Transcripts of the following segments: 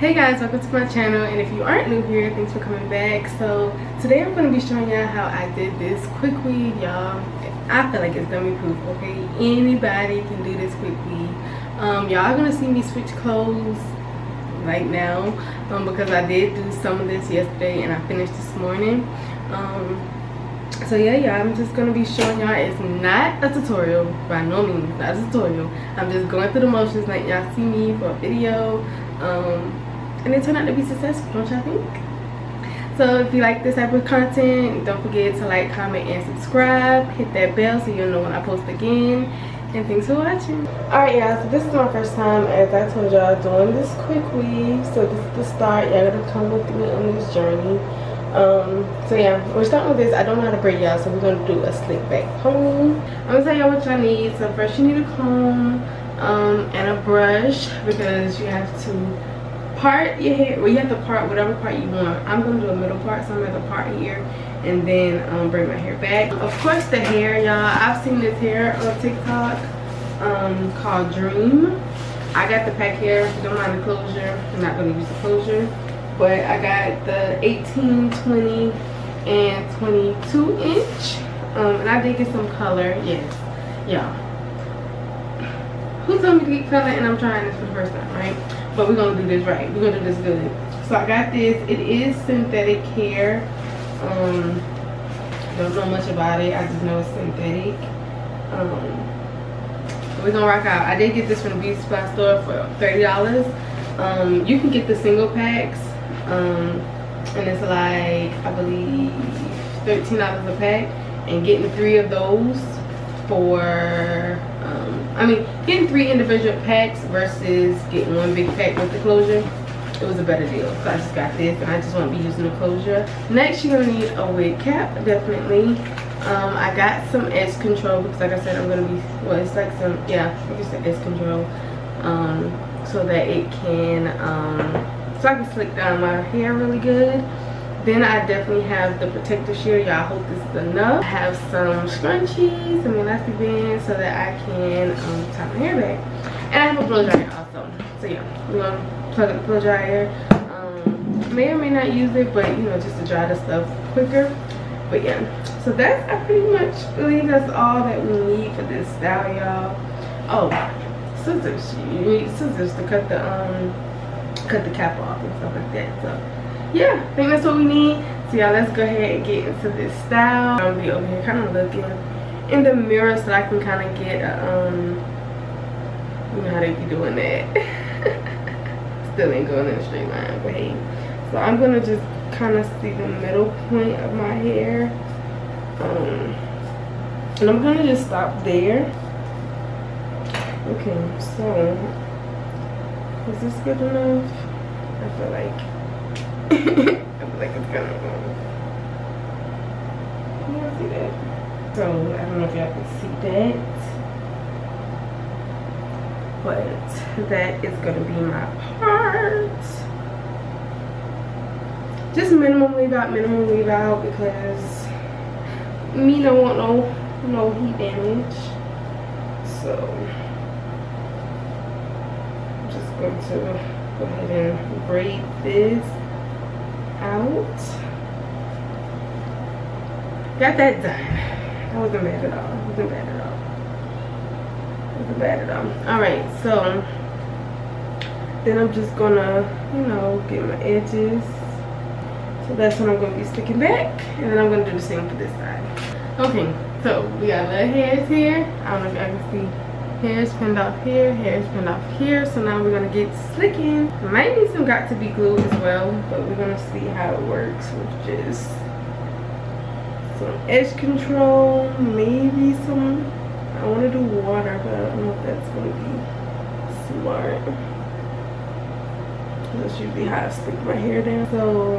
guys welcome to my channel and if you aren't new here thanks for coming back. So today i'm going to be showing y'all how i did this quick weave y'all. I feel like it's dummy proof okay? Anybody can do this quick weave um y'all gonna see me switch clothes right now um because i did do some of this yesterday and i finished this morning. Um so yeah yeah i'm just gonna be showing y'all. It's not a tutorial by no means not a tutorial. I'm just going through the motions like y'all see me for a video. Um and it turned out to be successful don't y'all think? So if you like this type of content don't forget to like comment and subscribe. Hit that bell so you'll know when i post again. And thanks for watching. All right y'all. So this is my first time as i told y'all doing this quick weave. So this is the start. Y'all gotta come with me on this journey. Um so yeah we're starting with this. I don't know how to braid y'all so we're gonna do a slick back pony i'm gonna tell y'all what y'all need. So first you need a comb um and a brush because you have to part your hair well you have to part whatever part you want i'm gonna do a middle part so i'm gonna part here and then um bring my hair back of course the hair y'all i've seen this hair on tiktok um called dream i got the pack hair don't mind the closure i'm not gonna use the closure but I got the 18, 20, and 22 inch. Um, and I did get some color, yes, y'all. Who told me to get color and I'm trying this for the first time, right? But we're gonna do this right, we're gonna do this good. So I got this, it is synthetic hair. Um, don't know much about it, I just know it's synthetic. Um, we're gonna rock out. I did get this from the beauty supply store for $30. Um, you can get the single packs um, and it's like I believe $13 a pack and getting three of those for I mean getting three individual packs versus getting one big pack with the closure it was a better deal. So I just got this and I just won't be using the closure. Next you're gonna need a wig cap definitely. Um, I got some edge control because like I said I'm gonna be well it's like some yeah it's edge control um, so that it can um, so I can slick down my hair really good. Then I definitely have the protective shear. Y'all hope this is enough. I have some scrunchies, some elastic bands so that I can um, tie my hair back. And I have a blow dryer also. So yeah, we're gonna plug in the blow dryer. Um, may or may not use it, but you know, just to dry the stuff quicker. But yeah, so that's I pretty much believe that's all that we need for this style, y'all. Oh, scissors. You need scissors to cut the um cut the cap off and stuff like that so yeah i think that's what we need. So y'all let's go ahead and get into this style. I'm gonna be over here kind of looking in the mirror so i can kind of get um you know how they be doing that. Still ain't going in a straight line but hey. So i'm gonna just kind of see the middle point of my hair. Um and i'm gonna just stop there. Okay so is this good enough? I feel like I feel like it's gonna go. Can y'all see that? So I don't know if y'all can see that. But that is gonna be my part. Just minimum leave out, minimum leave out because me don't want no no heat damage. So I'm just going to go ahead and braid this out. Got that done. That wasn't bad at all. It wasn't bad at all. It wasn't bad at all. Alright, so then I'm just gonna, you know, get my edges. So that's what I'm gonna be sticking back. And then I'm gonna do the same for this side. Okay, so we got little hairs here. I don't know if y'all can see hair's pinned off here hair's pinned off here so now we're gonna get slicking. Might need some Got2b glue as well but we're gonna see how it works with just some edge control maybe some i want to do water but i don't know if that's gonna be smart. That's usually how i stick my hair down. So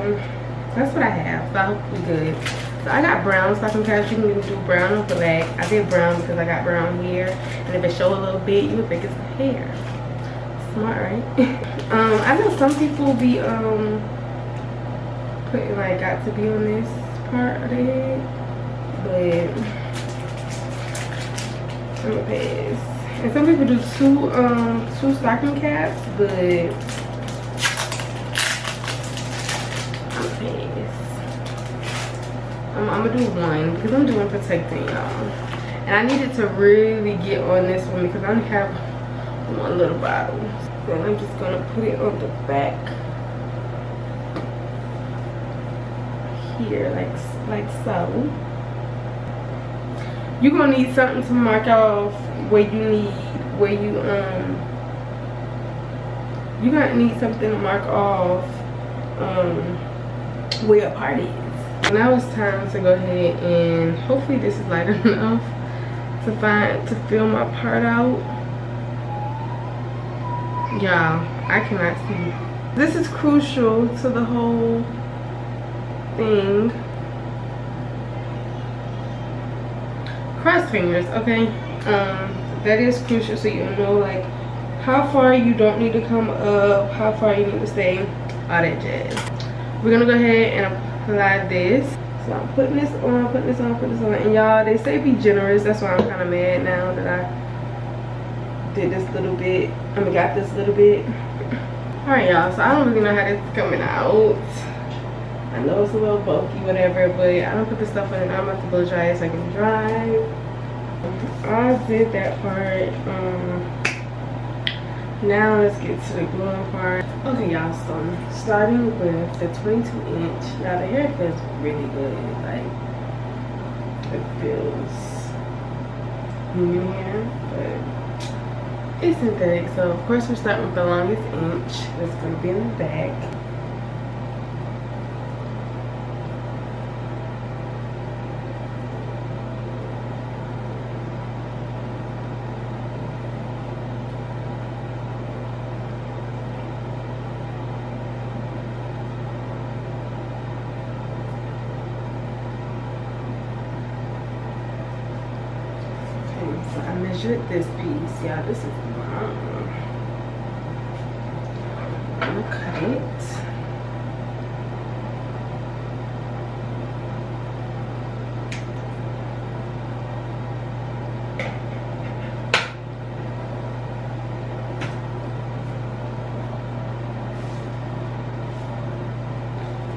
that's what i have. So i hope we're good so I got brown stocking caps. You can do brown or black. I did brown because I got brown hair. And if it show a little bit, you would think it's hair. Smart, right? um, I know some people be um putting like Got2b on this part of the head. But I'm gonna pass. And some people do two um two stocking caps, but i'm gonna do one because i'm doing protecting y'all. And i needed to really get on this one because i only have one little bottle. Then i'm just gonna put it on the back. Here like like so. You're gonna need something to mark off where you need where you um you're gonna need something to mark off um where your party is now it's time to go ahead and hopefully this is light enough to find to fill my part out. Y'all i cannot see this is crucial to the whole thing. Cross fingers okay? Um that is crucial so you know like how far you don't need to come up how far you need to stay. All that jazz. We're gonna go ahead and apply this so i'm putting this on putting this on putting this on and y'all they say be generous that's why i'm kind of mad now that i did this little bit i mean got this little bit all right y'all so i don't really know how this is coming out I know it's a little bulky, whatever, but I don't put the stuff in. I'm about to blow dry it so I can dry. I did that part. Um, now let's get to the gluing part. Okay, y'all, so starting with the 22 inch. Now the hair feels really good. Like, it feels hair, but it's synthetic. So, of course, we're starting with the longest inch. That's going to be in the back. Measured this piece. Yeah, this is long. I'm gonna cut it.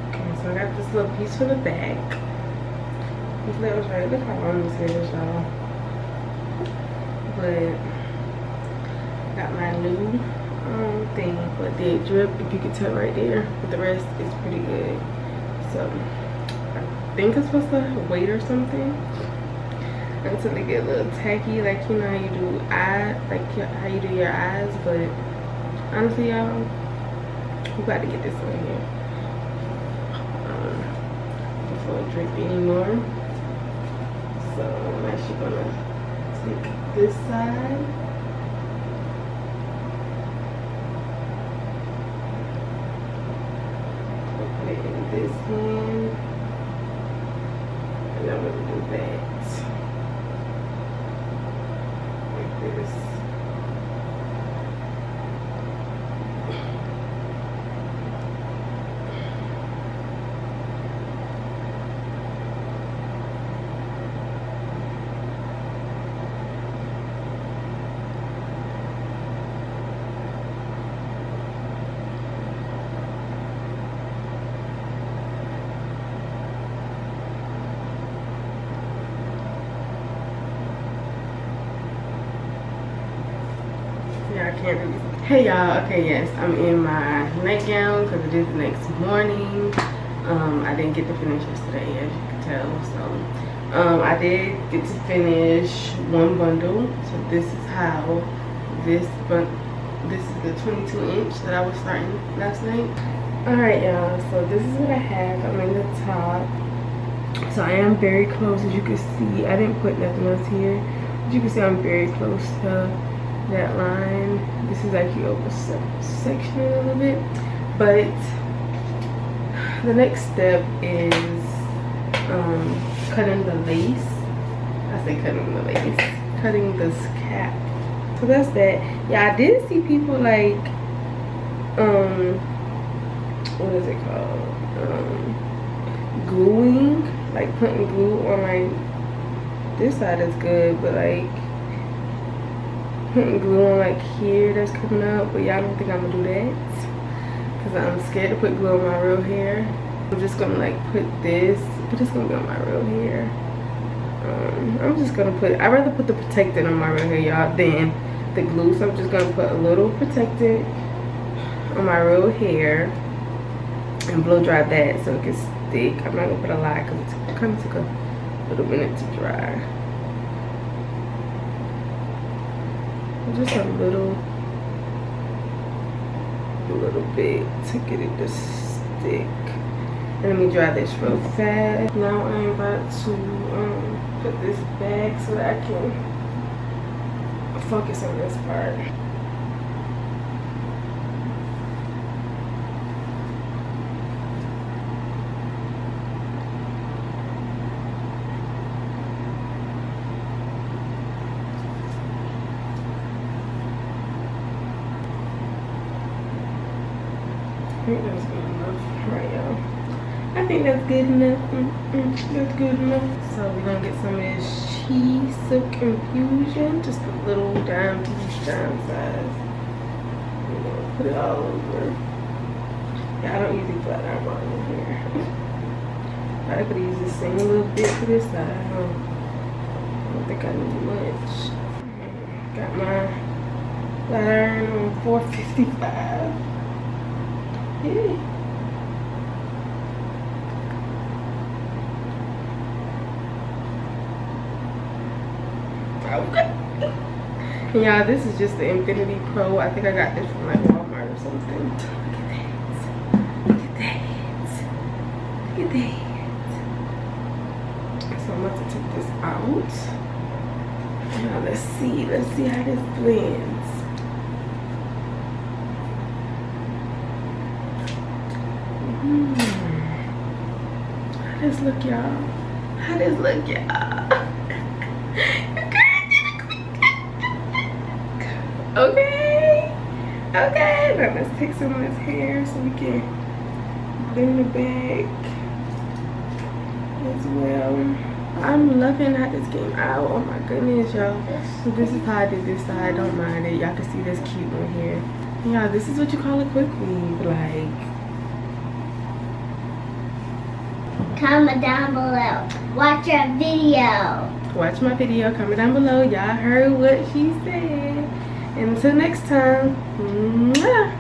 Okay, so I got this little piece for the back. This was right. Look how long this is, y'all but got my new um, thing but the drip if you can tell right there but the rest is pretty good. So i think it's supposed to wait or something until they get a little tacky like you know how you do eye like how you do your eyes but honestly y'all we about to get this one here um, before it drip anymore. So i'm actually gonna take this side. It in this hand. And I'm to do that. Like this. Hey y'all. Okay yes i'm in my nightgown because it is the next morning. Um i didn't get to finish yesterday as you can tell so um i did get to finish one bundle. So this is how this but this is the 22 inch that i was starting last night. All right y'all. So this is what i have. I'm in the top. So i am very close as you can see. I didn't put nothing else here. As you can see i'm very close to that line. This is actually over section a little bit but the next step is um, cutting the lace. I say cutting the lace cutting this cap so that's that. Yeah I did see people like um what is it called? Um gluing like putting glue on like this side is good but like glue on like here that's coming up but y'all don't think i'm gonna do that because i'm scared to put glue on my real hair I'm just gonna like put this, but it's gonna be on my real hair. Um, I'm just gonna put, I'd rather put the protectant on my real hair, y'all, than the glue. So I'm just gonna put a little protectant on my real hair and blow dry that so it can stick. I'm not gonna put a lot because it kind of took a little minute to dry. Just a little, a little bit to get it to stick. Let me dry this real fast. Now I'm about to um, put this back so that I can focus on this part. That's good enough. Right y'all i think that's good enough. Mm -mm, that's good enough. So we're gonna get some of this CHI silk infusion just a little dime piece dime size. We're gonna put it all over. Yeah i don't usually flat iron mine in here. I could use the same little bit for this side I don't, I don't think i need much. Got my flat iron on 455 Okay. Yeah, this is just the Infinity Pro. I think I got this from like Walmart or something. Look at that. Look at that. Look at that. So I'm about to take this out. Now let's see. Let's see how this blends. How does look, y'all? How does look, y'all? okay. Okay, now let's take some of this hair so we can blend it back as well. I'm loving how this came out. Oh my goodness, y'all. So this is how I did this side. I don't mind it. Y'all can see this cute one here. Yeah, this is what you call a quick weave. Like, comment down below. Watch our video. Watch my video. Comment down below. Y'all heard what she said. Until next time. Mwah.